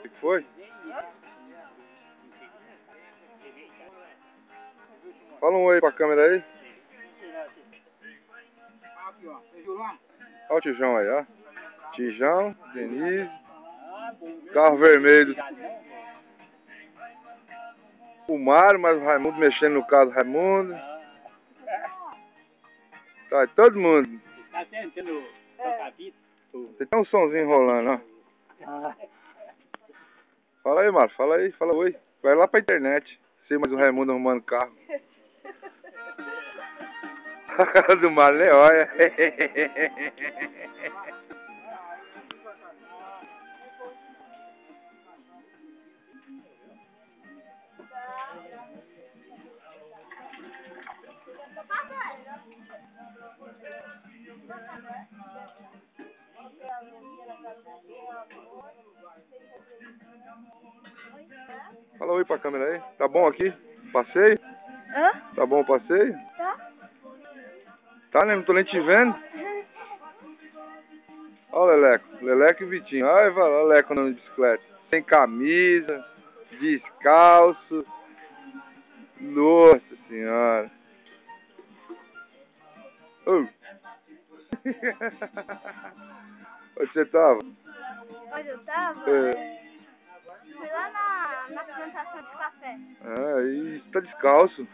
O que foi? Fala um oi pra câmera aí. Olha o Tijão aí, ó. Tijão, Denise. Carro vermelho. O Mário, mas o Raimundo mexendo no carro do Raimundo. Tá, todo mundo. Tá tentando tocar? Tem até um somzinho rolando, ó. Fala aí, Mário, fala aí, fala oi. Vai lá pra internet. Sei mais o Raimundo arrumando carro. A cara do Mário, né? Olha. Fala oi pra câmera aí. Tá bom aqui? Passeio? Hã? Tá bom o passeio? Tá? Tá, né? Não tô nem te vendo. Olha o Leleco. Leleco e Vitinho. Olha o Leleco andando de bicicleta. Sem camisa, descalço. Nossa senhora. Oh. Onde você tava? Onde eu tava? É. plantação de café. Ah, e você tá descalço.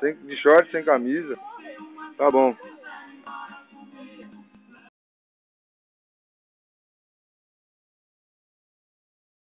Sem, de short, sem camisa. Tá bom.